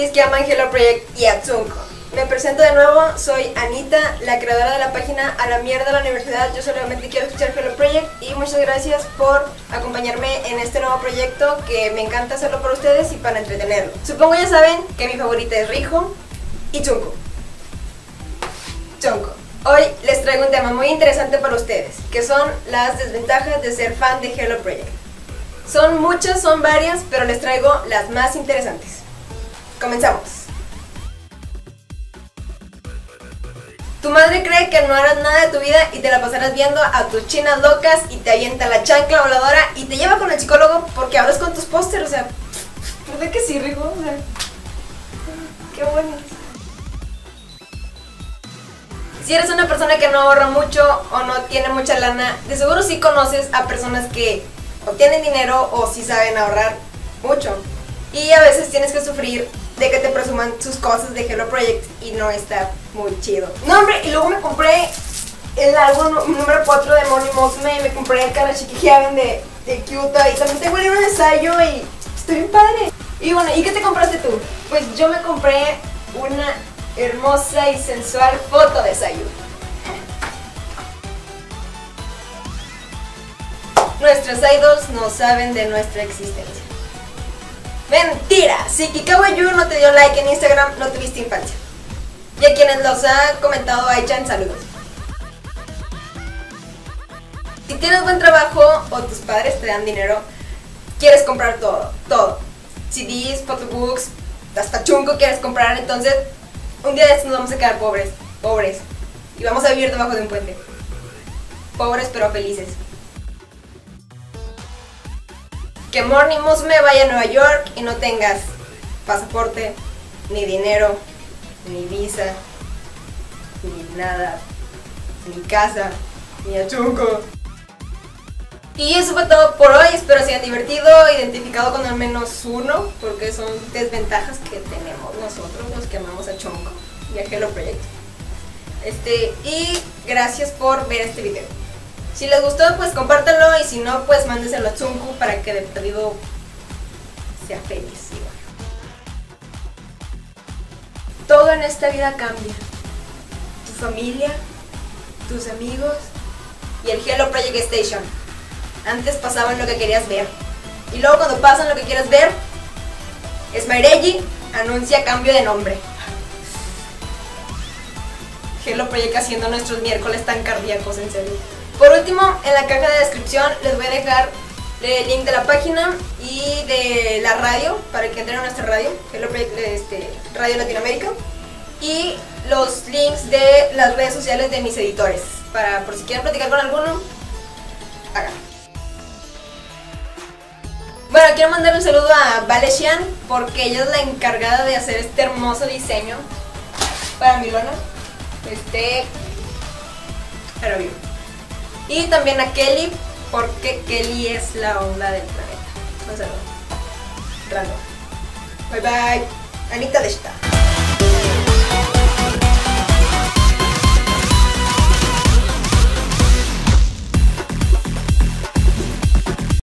aman Hello Project y Atsunko. Me presento de nuevo, soy Anita, la creadora de la página A la mierda de la universidad. Yo solamente quiero escuchar Hello Project y muchas gracias por acompañarme en este nuevo proyecto que me encanta hacerlo por ustedes y para entretenerlo. Supongo ya saben que mi favorita es Rijo y Chunko. Chunko. Hoy les traigo un tema muy interesante para ustedes, que son las desventajas de ser fan de Hello Project. Son muchas, son varias, pero les traigo las más interesantes. Comenzamos. Tu madre cree que no harás nada de tu vida y te la pasarás viendo a tus chinas locas y te avienta la chancla voladora y te lleva con el psicólogo porque hablas con tus pósteres, o sea, ¿verdad que sí, Rigo? O sea, qué bueno. Si eres una persona que no ahorra mucho o no tiene mucha lana, de seguro sí conoces a personas que o tienen dinero o sí saben ahorrar mucho. Y a veces tienes que sufrir de que te presuman sus cosas de Hello Project y no está muy chido. No, hombre, y luego me compré el álbum número 4 de Money Mosme y me compré el Karashiki Heaven de, de Kyuta y también tengo el libro de ensayo y estoy bien padre. Y bueno, ¿y qué te compraste tú? Pues yo me compré una hermosa y sensual foto de Sayu. Nuestros idols no saben de nuestra existencia. Mentira, si Kikawayu no te dio like en Instagram, no tuviste infancia. Y a quienes los ha comentado Aichan, saludos. Si tienes buen trabajo o tus padres te dan dinero, quieres comprar todo, todo. CDs, photobooks, hasta chungo quieres comprar, entonces un día de estos nos vamos a quedar pobres, pobres. Y vamos a vivir debajo de un puente. Pobres pero felices. Que Morning Musume vaya a Nueva York y no tengas pasaporte, ni dinero, ni visa, ni nada, ni casa, ni achunco. Y eso fue todo por hoy, espero se hayan divertido, identificado con al menos uno, porque son desventajas que tenemos nosotros, los que amamos a Chonko y a Hello Project. Este, y gracias por ver este video. Si les gustó, pues compártanlo y si no, pues mándeselo a Tsunku para que de perdido sea feliz. Todo en esta vida cambia. Tu familia, tus amigos y el Hello Project Station. Antes pasaban lo que querías ver. Y luego cuando pasan lo que quieres ver, Smaireji anuncia cambio de nombre. Hello Project haciendo nuestros miércoles tan cardíacos, en serio. Por último, en la caja de descripción les voy a dejar el link de la página y de la radio para que entren a nuestra radio, Hello Project este, Radio Latinoamérica. Y los links de las redes sociales de mis editores. Para por si quieren platicar con alguno, hagan. Bueno, quiero mandar un saludo a Valesian porque ella es la encargada de hacer este hermoso diseño para mi lona. Este. Pero vivo. Y también a Kelly porque Kelly es la onda del planeta. Un saludo. Random. Bye bye. Anita de esta.